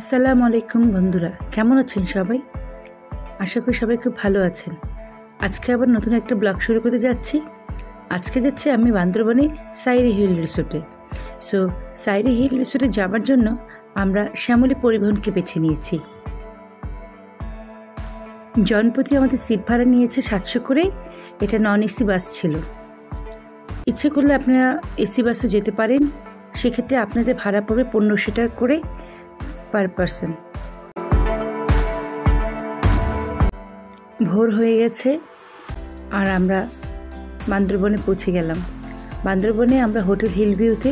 আসসালামু আলাইকুম বন্ধুরা, কেমন আছেন সবাই? আশা করি সবাই খুব ভালো আছেন। আজকে আবার নতুন একটা ব্লগ শুরু করতে যাচ্ছি। আজকে যাচ্ছি আমি বান্দরবনে সাইরি হিল রিসোর্টে। সো সাইরি হিল রিসোর্টে যাওয়ার জন্য আমরা শ্যামলী পরিবহনকে বেছে নিয়েছি। জনপতি আমাদের সিট ভাড়া নিয়েছে সাতশো করে, এটা নন এসি বাস ছিল। ইচ্ছে করলে আপনারা এসি বাসে যেতে পারেন, সেক্ষেত্রে আপনাদের ভাড়া পড়বে পনেরোশো টাকা করে। পার পারসন ভোর হয়ে গেছে আর আমরা বান্দরবনে পৌঁছে গেলাম। বান্দরবনে আমরা হোটেল হিল ভিউতে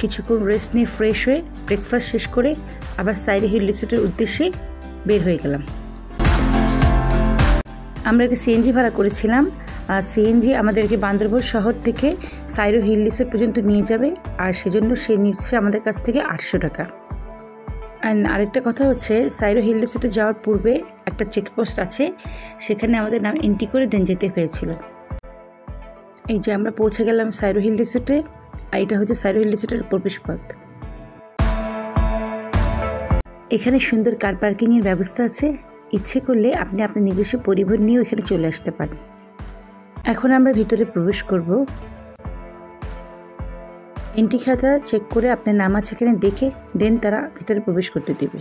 কিছুক্ষণ রেস্ট নিয়ে ফ্রেশ হয়ে ব্রেকফাস্ট শেষ করে আবার সাইডে হিল রিসোর্টের উদ্দেশ্যে বের হয়ে গেলাম। আমরা একটা সিএনজি ভাড়া করেছিলাম। আর সিএনজি আমাদেরকে বান্দরবন শহর থেকে সাইরো হিল রিসোর্ট পর্যন্ত নিয়ে যাবে। আর সেজন্য সে নিচ্ছে আমাদের কাছ থেকে আটশো টাকা। অ্যান্ড আরেকটা কথা হচ্ছে সাইরো হিল রিসোর্টে যাওয়ার পূর্বে একটা চেকপোস্ট আছে, সেখানে আমাদের নাম এন্ট্রি করে দেন যেতে হয়েছিল। এই যে আমরা পৌঁছে গেলাম সাইরো হিল রিসোর্টে আর এটা হচ্ছে সাইরো হিল রিসোর্টের প্রবেশপথ। এখানে সুন্দর কার পার্কিংয়ের ব্যবস্থা আছে, ইচ্ছে করলে আপনি আপনার নিজস্ব পরিবহন নিয়েও এখানে চলে আসতে পারেন। এখন আমরা ভিতরে প্রবেশ করব। এন্ট্রি খাতা চেক করে আপনার নাম আছে এখানে দেখে দেন তারা ভিতরে প্রবেশ করতে দেবে।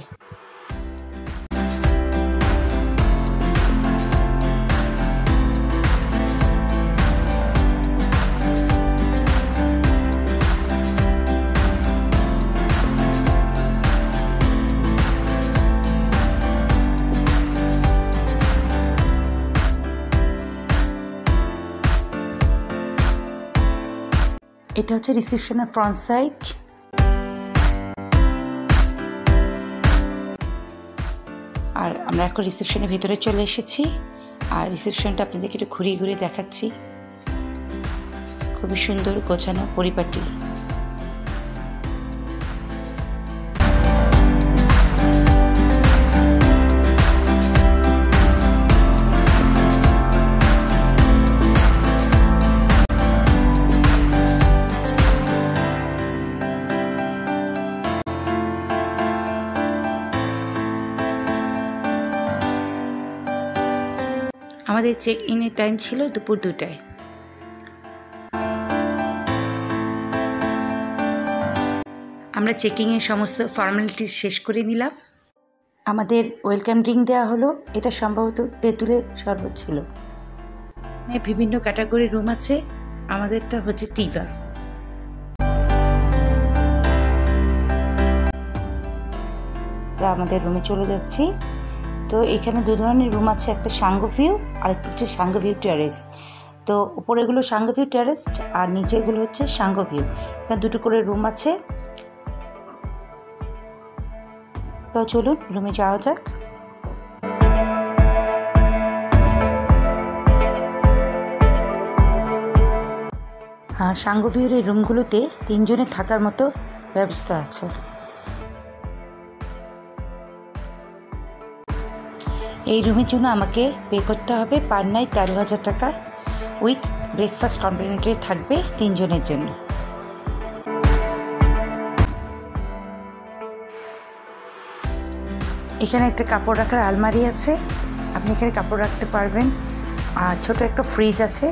এটা হচ্ছে রিসেপশনের ফ্রন্ট সাইড আর আমরা এখন রিসেপশনের ভেতরে চলে এসেছি। আর রিসেপশনটা আপনাদেরকে একটু ঘুরিয়ে ঘুরিয়ে দেখাচ্ছি। খুবই সুন্দর গোছানো পরিপাটি। আমাদের চেক ইনের টাইম ছিল দুপুর দুটায় আমরা চেকিংয়ের সমস্ত ফর্মালিটিস শেষ করে নিলাম। আমাদের ওয়েলকাম ড্রিঙ্ক দেওয়া হলো। এটা সম্ভবত তেঁতুলের শরবত ছিল। বিভিন্ন ক্যাটাগরির রুম আছে। আমাদেরটা হচ্ছে টিভা। আমাদের রুমে চলে যাচ্ছি। তো এখানে দু ধরনের রুম আছে, একটা সাঙ্গভিউ আর একটা হচ্ছে সাঙ্গভিউ টেরেস তো উপরে উপরেগুলো সাঙ্গভিউ টেরেস আর নিচেরগুলো হচ্ছে সাঙ্গভিউ এখানে দুটো করে রুম আছে। তো চলুন রুমে যাওয়া যাক। সাঙ্গভিউর এই রুমগুলোতে তিনজনে থাকার মতো ব্যবস্থা আছে। এই রুমের জন্য আমাকে পে করতে হবে পার নাইট তেরো হাজার টাকা উইথ ব্রেকফাস্ট কমপ্লিমেন্টারি থাকবে তিনজনের জন্য। এখানে একটা কাপড় রাখার আলমারি আছে। আপনি এখানে কাপড় রাখতে পারবেন। আর ছোট একটা ফ্রিজ আছে।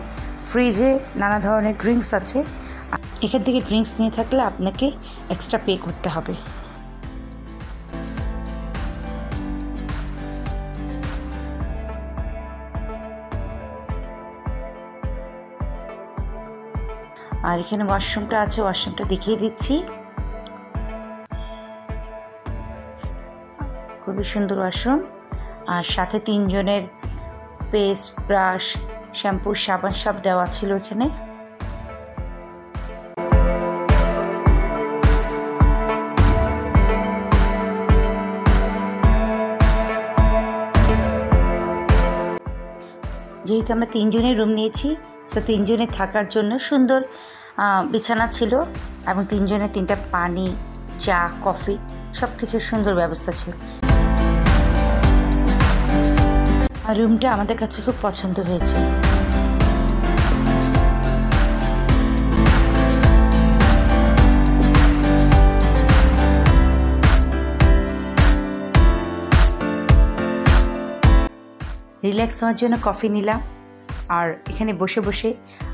ফ্রিজে নানা ধরনের ড্রিঙ্কস আছে। এখান থেকে ড্রিঙ্কস নিয়ে থাকলে আপনাকে এক্সট্রা পে করতে হবে। আর এখানে ওয়াশরুমটা আছে, ওয়াশরুমটা দেখিয়ে দিচ্ছি। খুবই সুন্দর ওয়াশরুম। আর সাথে তিনজনের পেস্ট ব্রাশ শ্যাম্পু সাবান সব দেওয়া ছিল এখানে। যেহেতু আমরা তিনজনের রুম নিয়েছি সো তিনজনে থাকার জন্য সুন্দর বিছানা ছিল এবং তিনজনের তিনটা পানি, চা, কফি সব কিছু সুন্দর ব্যবস্থা ছিল। আর রুমটা আমাদের কাছে খুব পছন্দ হয়েছে। রিল্যাক্স হওয়ার জন্য কফি নিলাম। আর এখানে বসে বসে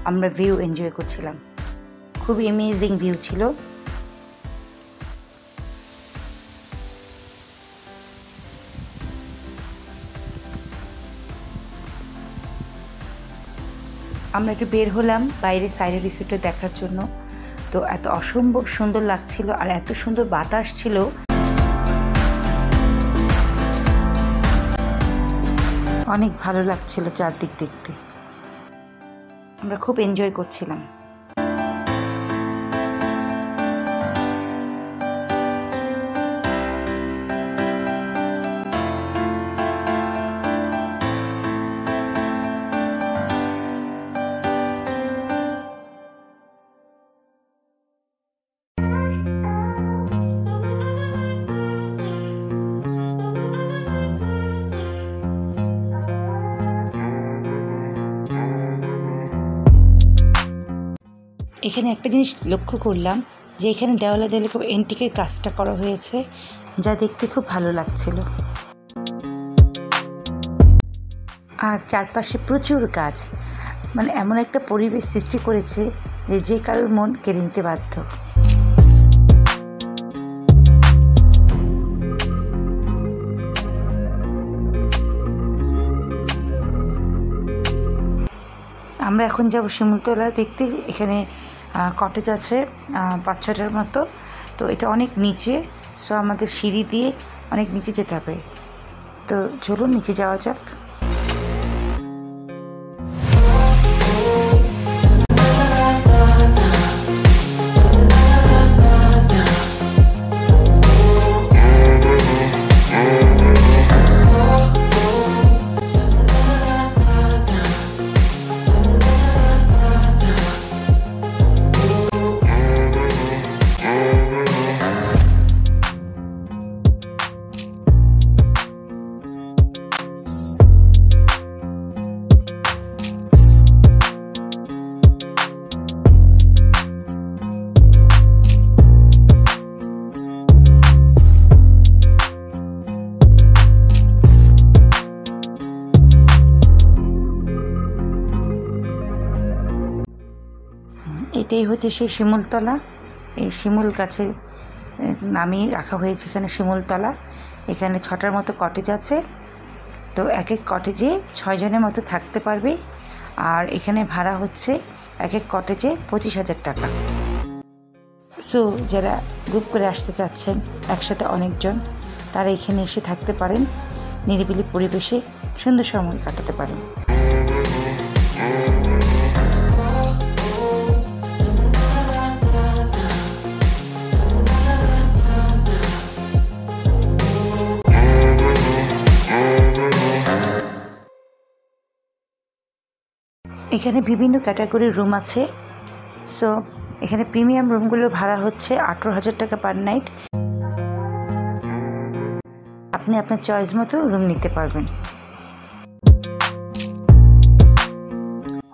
আমরা ভিউ এনজয় করছিলাম। খুব অ্যামেজিং ভিউ ছিল। আমরা একটু বের হলাম বাইরে সাইডের রিসোর্টটা দেখার জন্য। তো এত অসম্ভব সুন্দর লাগছিল আর এত সুন্দর বাতাস ছিল। অনেক ভালো লাগছিল চারদিক দেখতে। আমরা খুব এনজয় করছিলাম। এখানে একটা জিনিস লক্ষ্য করলাম, যে এখানে দেওয়ালে দেওয়ালে খুব এন্টিকের কাজটা করা হয়েছে, যা দেখতে খুব ভালো লাগছিল। আর চারপাশে প্রচুর গাছ মানে এমন একটা পরিবেশ সৃষ্টি করেছে যে যে কারোর মন কেড়ে নিতে বাধ্য। আমরা এখন যাব শিমুলতলা, দেখতে এখানে কটেজ আছে পাঁচ ছটার মতো। তো এটা অনেক নিচে সো আমাদের সিঁড়ি দিয়ে অনেক নিচে যেতে হবে। তো চলুন, নিচে যাওয়া যাক। এটাই হচ্ছে সেই শিমুলতলা। এই শিমুল গাছের নামিয়ে রাখা হয়েছে এখানে শিমুলতলা। এখানে ছটার মতো কটেজ আছে। তো এক এক কটেজে ছয়জনের মতো থাকতে পারবে। আর এখানে ভাড়া হচ্ছে এক এক কটেজে পঁচিশ হাজার টাকা। সো যারা গ্রুপ করে আসতে চাচ্ছেন, একসাথে অনেকজন, তারা এখানে এসে থাকতে পারেন। নিরিবিলি পরিবেশে সুন্দর সময় কাটাতে পারেন। এখানে বিভিন্ন ক্যাটাগরির রুম আছে। সো এখানে প্রিমিয়াম রুমগুলো ভাড়া হচ্ছে আঠেরো হাজার টাকা পার নাইট। আপনি আপনার চয়েস মতো রুম নিতে পারবেন।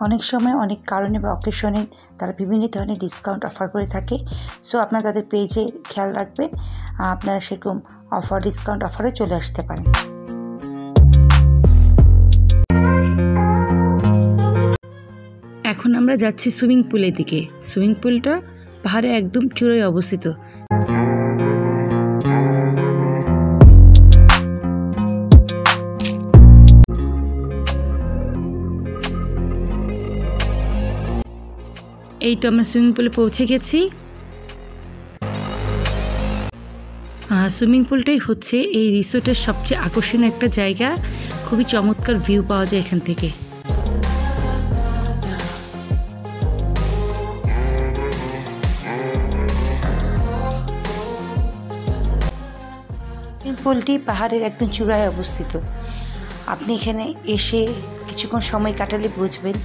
অনেক সময় অনেক কারণে বা অকেশনে তারা বিভিন্ন ধরনের ডিসকাউন্ট অফার করে থাকে। সো আপনারা তাদের পেজে খেয়াল রাখবেন। আপনারা সেরকম অফার ডিসকাউন্ট অফারে চলে আসতে পারেন। এখন আমরা যাচ্ছি সুইমিং পুলের দিকে। সুইমিং পুলটা পাহাড়ে একদম চূড়ায় অবস্থিত। এই তো আমরা সুইমিং পুলে পৌঁছে গেছি। সুইমিং পুলটাই হচ্ছে এই রিসোর্টের সবচেয়ে আকর্ষণীয় একটা জায়গা। খুবই চমৎকার ভিউ পাওয়া যায় এখান থেকে। পুলটি পাহাড়ের একদম চূড়ায় অবস্থিত। আপনি এখানে এসে কিছুক্ষণ সময় কাটালে বুঝবেন।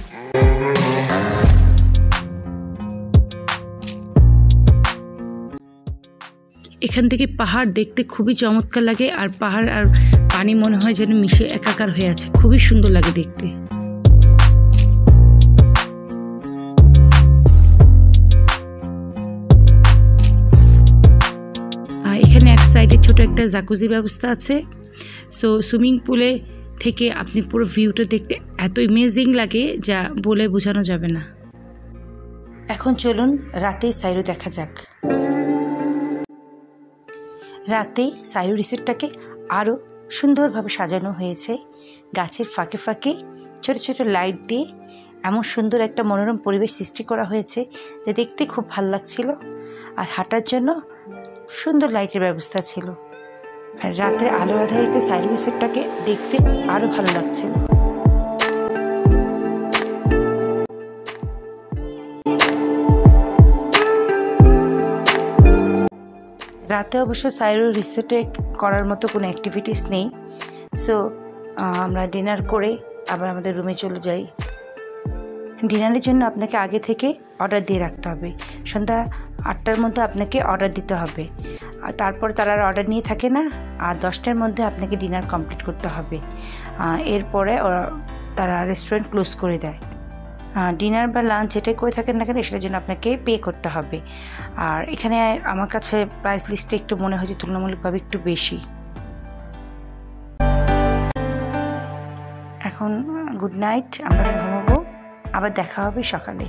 এখান থেকে পাহাড় দেখতে খুবই চমৎকার লাগে আর পাহাড় আর পানি মনে হয় যেন মিশে একাকার হয়ে আছে। খুবই সুন্দর লাগে দেখতে। সাইডে ছোট একটা জাকুজি ব্যবস্থা আছে। সো সুইমিং পুলে থেকে আপনি পুরো ভিউটা দেখতে এত ইমেজিং লাগে যা বলে বোঝানো যাবে না। এখন চলুন রাতে সাইরু দেখা যাক। রাতে সাইরু রিসোর্টটাকে আরও সুন্দরভাবে সাজানো হয়েছে। গাছের ফাঁকে ফাঁকে ছোট ছোট লাইট দিয়ে এমন সুন্দর একটা মনোরম পরিবেশ সৃষ্টি করা হয়েছে যা দেখতে খুব ভালো লাগছিল। আর হাঁটার জন্য সুন্দর লাইটের ব্যবস্থা ছিল। আর রাতের আলো আধারিত সাইড রিসোর্টটাকে দেখতে আরও ভালো লাগছিল। রাতে অবশ্য সাইরো রিসোর্টে করার মতো কোনো অ্যাক্টিভিটিস নেই। সো আমরা ডিনার করে আবার আমাদের রুমে চলে যাই। ডিনারের জন্য আপনাকে আগে থেকে অর্ডার দিয়ে রাখতে হবে। সন্ধ্যা আটটার মধ্যে আপনাকে অর্ডার দিতে হবে। আর তারপর তারা আর অর্ডার নিয়ে থাকে না, আর দশটার মধ্যে আপনাকে ডিনার কমপ্লিট করতে হবে। এরপরে তারা রেস্টুরেন্ট ক্লোজ করে দেয়। ডিনার বা লাঞ্চ যেটাই করে থাকেন না কেন, সেটার জন্য আপনাকে পে করতে হবে। আর এখানে আমার কাছে প্রাইস লিস্টে একটু মনে হয়েছে, তুলনামূলকভাবে একটু বেশি। এখন গুড নাইট আমরা ঘুমাবো। আবার দেখা হবে সকালে।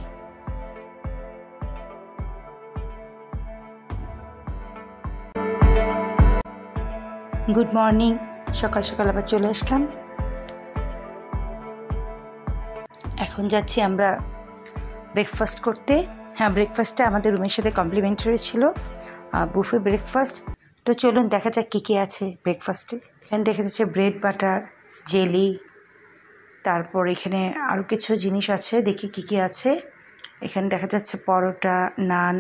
গুড মর্নিং সকাল সকাল আবার চলে আসলাম। এখন যাচ্ছি আমরা ব্রেকফাস্ট করতে। হ্যাঁ ব্রেকফাস্টটা আমাদের রুমের সাথে কমপ্লিমেন্টারি ছিল। বুফে ব্রেকফাস্ট তো চলুন দেখা যাক কী কী আছে ব্রেকফাস্টে এখানে দেখা যাচ্ছে ব্রেড বাটার জেলি তারপর এখানে আরও কিছু জিনিস আছে, দেখি কী কী আছে। এখানে দেখা যাচ্ছে পরোটা, নান।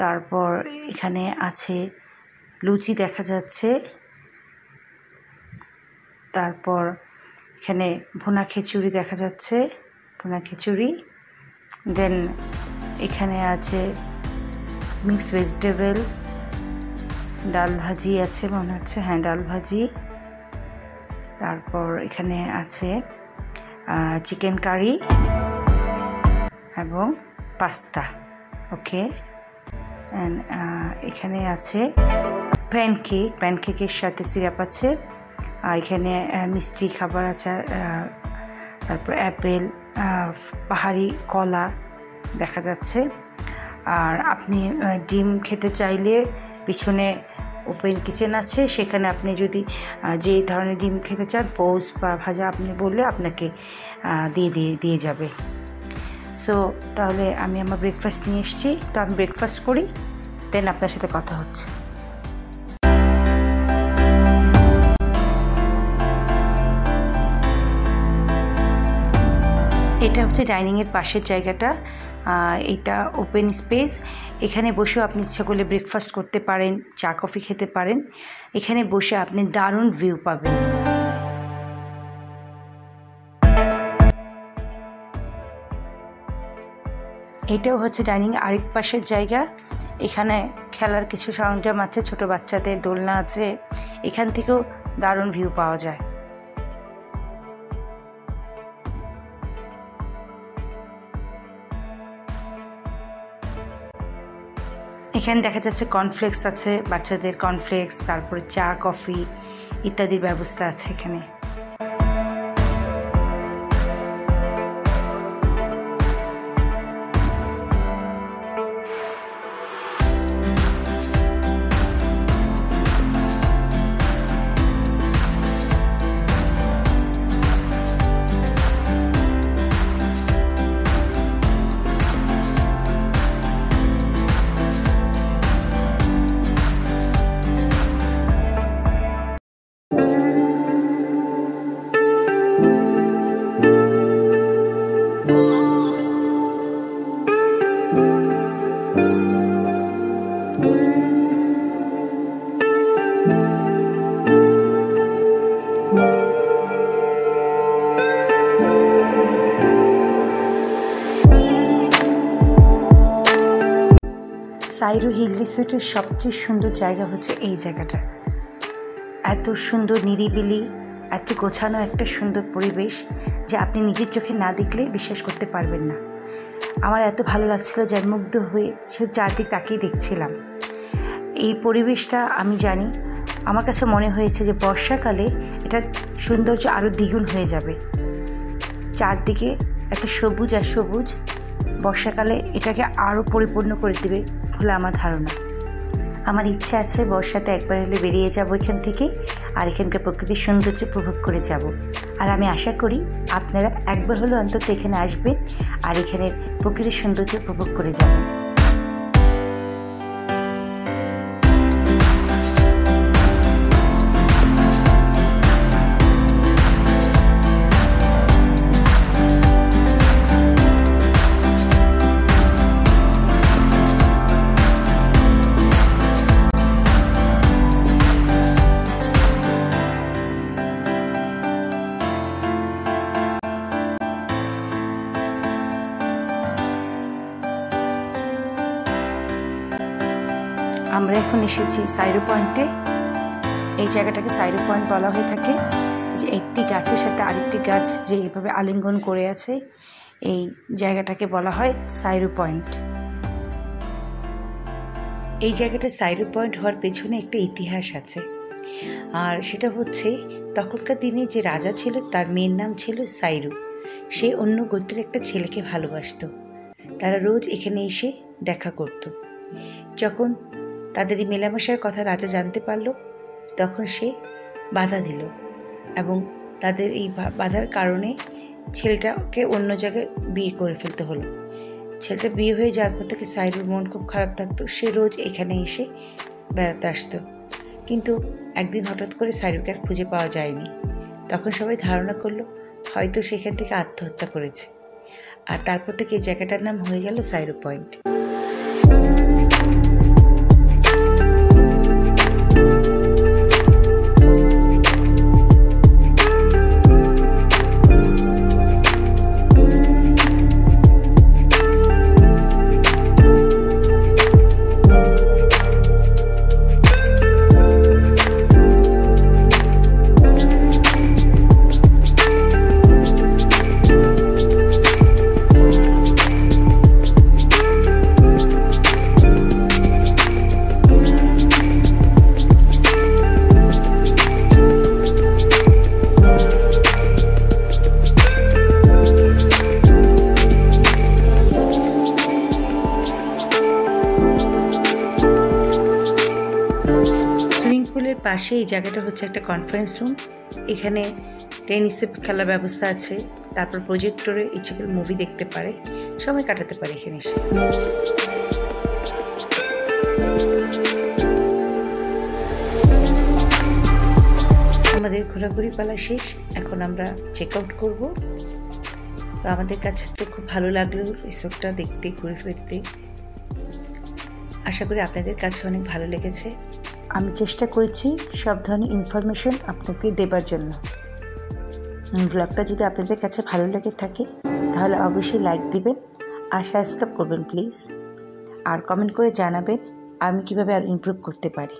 তারপর এখানে আছে লুচি দেখা যাচ্ছে। তারপর এখানে ভুনা খিচুড়ি দেখা যাচ্ছে, ভুনা খিচুড়ি। দেন এখানে আছে মিক্সড ভেজিটেবল ডাল ভাজি আছে মনে হচ্ছে হ্যাঁ ডাল ভাজি। তারপর এখানে আছে চিকেন কারি এবং পাস্তা ওকে এখানে আছে প্যানকেক প্যানকেকের সাথে সিরাপ আছে। আর এখানে মিষ্টি খাবার আছে তারপর অ্যাপেল পাহাড়ি কলা দেখা যাচ্ছে। আর আপনি ডিম খেতে চাইলে পিছনে ওপেন কিচেন আছে। সেখানে আপনি যদি যে ধরনের ডিম খেতে চান পোজ বা ভাজা আপনি বললে আপনাকে দিয়ে দিয়ে দিয়ে যাবে। সো তাহলে আমি আমার ব্রেকফাস্ট নিয়ে এসেছি। তো আমি ব্রেকফাস্ট করি দেন আপনার সাথে কথা হচ্ছে। এটা হচ্ছে ডাইনিংয়ের পাশের জায়গাটা। এটা ওপেন স্পেস এখানে বসেও আপনি ইচ্ছা করলে ব্রেকফাস্ট করতে পারেন, চা কফি খেতে পারেন। এখানে বসে আপনি দারুণ ভিউ পাবেন। এটাও হচ্ছে ডাইনিং আরেক পাশের জায়গা। এখানে খেলার কিছু সরঞ্জাম আছে, ছোট বাচ্চাদের দোলনা আছে। এখান থেকেও দারুণ ভিউ পাওয়া যায়। এখানে দেখা যাচ্ছে কর্নফ্লেক্স আছে বাচ্চাদের কর্নফ্লেক্স তারপরে চা কফি ইত্যাদির ব্যবস্থা আছে এখানে। সাইরু হিল রিসোর্টের সবচেয়ে সুন্দর জায়গা হচ্ছে এই জায়গাটা। এত সুন্দর নিরিবিলি, এত গোছানো একটা সুন্দর পরিবেশ যে আপনি নিজের চোখে না দেখলে বিশ্বাস করতে পারবেন না। আমার এত ভালো লাগছিল যে মুগ্ধ হয়ে শুধু চারদিক তাকিয়ে দেখছিলাম। এই পরিবেশটা আমি জানি, আমার কাছে মনে হয়েছে যে বর্ষাকালে এটা সৌন্দর্য আরও দ্বিগুণ হয়ে যাবে। চারদিকে এত সবুজ আর সবুজ বর্ষাকালে এটাকে আরও পরিপূর্ণ করে দেবে বলে আমার ধারণা। আমার ইচ্ছা আছে বর্ষাতে একবার হলে বেরিয়ে যাব এখান থেকে আর এখানকার প্রকৃতির সৌন্দর্য উপভোগ করে যাব। আর আমি আশা করি আপনারা একবার হলেও অন্তত এখানে আসবেন আর এখানের প্রকৃতির সৌন্দর্য উপভোগ করে যাবেন। এখন এসেছি সাইরো পয়েন্টে। এই জায়গাটাকে সাইরো পয়েন্ট বলা হয়ে থাকে। যে একটি গাছের সাথে আরেকটি গাছ যে এভাবে আলিঙ্গন করে আছে, এই জায়গাটাকে বলা হয় সাইরো পয়েন্ট। এই জায়গাটা সাইরো পয়েন্ট হওয়ার পেছনে একটা ইতিহাস আছে। আর সেটা হচ্ছে, তখনকার দিনে যে রাজা ছিল, তার মেয়ের নাম ছিল সাইরু। সে অন্য গোত্রের একটা ছেলেকে ভালোবাসত। তারা রোজ এখানে এসে দেখা করত। যখন তাদের এই মেলামেশার কথা রাজা জানতে পারল, তখন সে বাধা দিল এবং তাদের এই বাধার কারণে ছেলেটাকে অন্য জায়গায় বিয়ে করে ফেলতে হলো। ছেলেটা বিয়ে হয়ে যাওয়ার পর থেকে সাইরুর মন খুব খারাপ থাকতো। সে রোজ এখানে এসে বেড়াতে আসতো। কিন্তু একদিন হঠাৎ করে সাইরুকে আর খুঁজে পাওয়া যায়নি। তখন সবাই ধারণা করল, হয়তো সেখান থেকে আত্মহত্যা করেছে। আর তারপর থেকে এই জায়গাটার নাম হয়ে গেল সাইরো পয়েন্ট। পাশে এই জায়গাটা হচ্ছে একটা কনফারেন্স রুম এখানে টেনিসে খেলার ব্যবস্থা আছে, তারপর প্রজেক্টরে ইচ্ছে করে মুভি দেখতে পারে। সময় কাটাতে পারে এখানে এসে। আমাদের ঘোরাঘুরি পালা শেষ, এখন আমরা চেক আউট করব। তো আমাদের কাছে তো খুব ভালো লাগল রিসোর্টটা দেখতে, ঘুরে ফিরতে। আশা করি আপনাদের কাছে অনেক ভালো লেগেছে। আমি চেষ্টা করেছি সব ধরনের ইনফরমেশন আপনাকে দেবার জন্য। ব্লগটা যদি আপনাদের কাছে ভালো লেগে থাকে, তাহলে অবশ্যই লাইক দিবেন আর সাবস্ক্রাইব করবেন প্লিজ আর কমেন্ট করে জানাবেন আমি কীভাবে আর ইমপ্রুভ করতে পারি।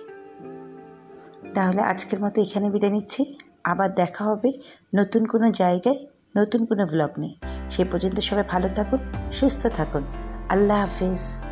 তাহলে আজকের মতো এখানে বিদায় নিচ্ছি। আবার দেখা হবে নতুন কোনো জায়গায়, নতুন কোনো ব্লগ নিয়ে। সে পর্যন্ত সবাই ভালো থাকুন, সুস্থ থাকুন। আল্লাহ হাফিজ।